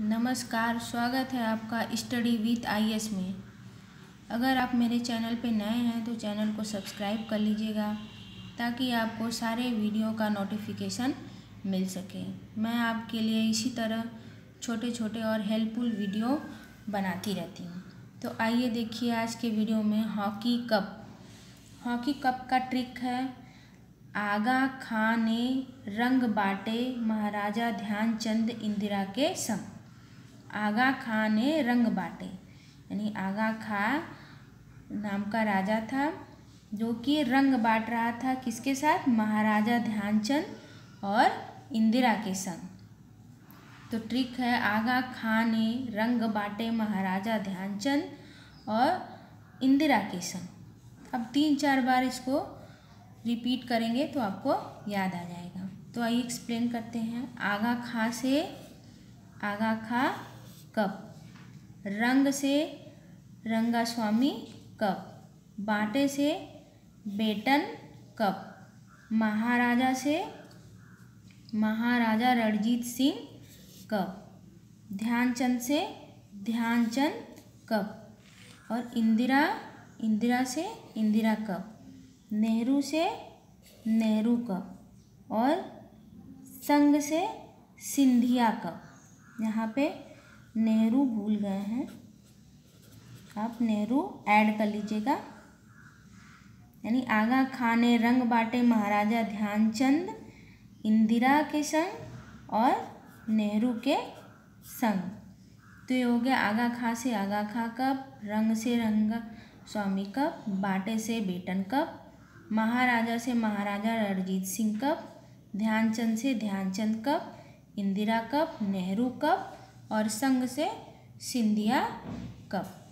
नमस्कार, स्वागत है आपका स्टडी विथ आई एस में। अगर आप मेरे चैनल पे नए हैं तो चैनल को सब्सक्राइब कर लीजिएगा, ताकि आपको सारे वीडियो का नोटिफिकेशन मिल सके। मैं आपके लिए इसी तरह छोटे छोटे और हेल्पफुल वीडियो बनाती रहती हूँ। तो आइए देखिए आज के वीडियो में हॉकी कप। हॉकी कप का ट्रिक है, आगा खां ने रंग बाटे, महाराजा ध्यानचंद इंदिरा के संग। आगा खां ने रंग बाटे। यानी आगा खां नाम का राजा था, जो कि रंग बांट रहा था किसके साथ? महाराजा ध्यानचंद और इंदिरा के संग। तो ट्रिक है, आगा खां ने रंग बांटे महाराजा ध्यानचंद और इंदिरा के संग। अब तीन चार बार इसको रिपीट करेंगे तो आपको याद आ जाएगा। तो आइए एक्सप्लेन करते हैं। आगा खां से आगा खां कप। रंग से रंगा स्वामी कप। बाटे से बेटन कप। महाराजा से महाराजा रणजीत सिंह कप। ध्यानचंद से ध्यानचंद कप। और इंदिरा इंदिरा से इंदिरा कप। नेहरू से नेहरू कप। और संघ से सिंधिया कप। यहाँ पे नेहरू भूल गए हैं। आप नेहरू ऐड कर लीजिएगा। यानी आगा खां ने रंग बांटे महाराजा ध्यानचंद, इंदिरा के संग और नेहरू के संग। तो ये हो गया आगा खां से आगा खां कप, रंग से रंगा, स्वामी कप, बाटे से बेटन कप, महाराजा से महाराजा रणजीत सिंह कप, ध्यानचंद से Dhyanchand cup, Indira cup, Nehru cup और संघ से सिंधिया कप।